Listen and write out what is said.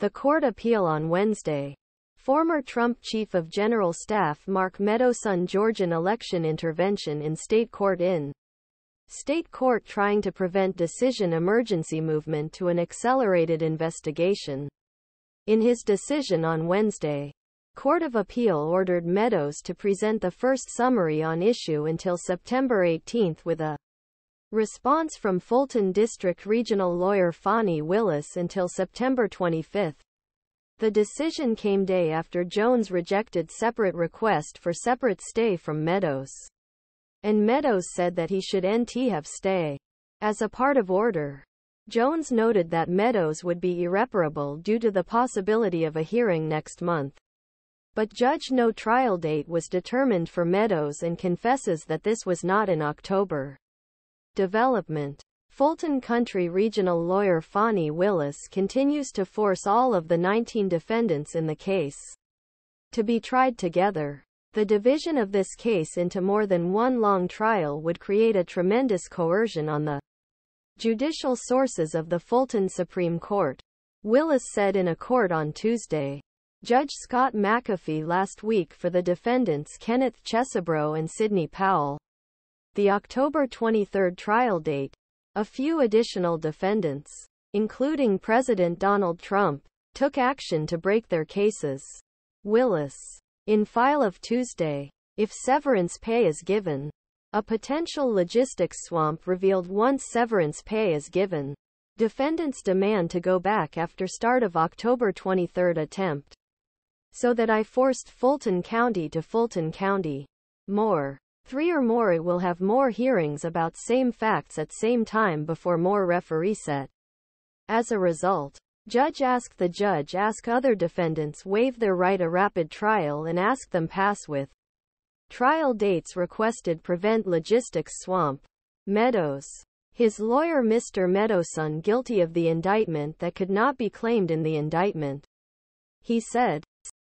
The court appeal on Wednesday. Former Trump Chief of General Staff Mark Meadows Georgian election intervention in state court in state court trying to prevent decision emergency movement to an accelerated investigation. In his decision on Wednesday, Court of Appeal ordered Meadows to present the first summary on issue until September 18 with a response from Fulton District Regional Lawyer Fani Willis until September 25. The decision came day after Jones rejected separate request for separate stay from Meadows. And Meadows said that he should NT have stay. As a part of order, Jones noted that Meadows would be irreparable due to the possibility of a hearing next month. But Judge no trial date was determined for Meadows and confesses that this was not in October. Development Fulton County Regional Lawyer Fani Willis continues to force all of the 19 defendants in the case to be tried together. The division of this case into more than one long trial would create a tremendous coercion on the judicial sources of the Fulton Supreme Court. Willis said in a court on Tuesday. Judge Scott McAfee last week for the defendants Kenneth Chesebro and Sidney Powell. The October 23 trial date. A few additional defendants, including President Donald Trump, took action to break their cases. Willis. In file of Tuesday. If severance pay is given. A potential logistics swamp revealed once severance pay is given. Defendants demand to go back after start of October 23 attempt. So that I forced Fulton County to Fulton County. More. Three or more it will have more hearings about same facts at same time before more referee set. As a result, judge ask the judge ask other defendants waive their right a rapid trial and ask them pass with trial dates requested prevent logistics swamp. Meadows. His lawyer Mr. Meadowson guilty of the indictment that could not be claimed in the indictment. He said,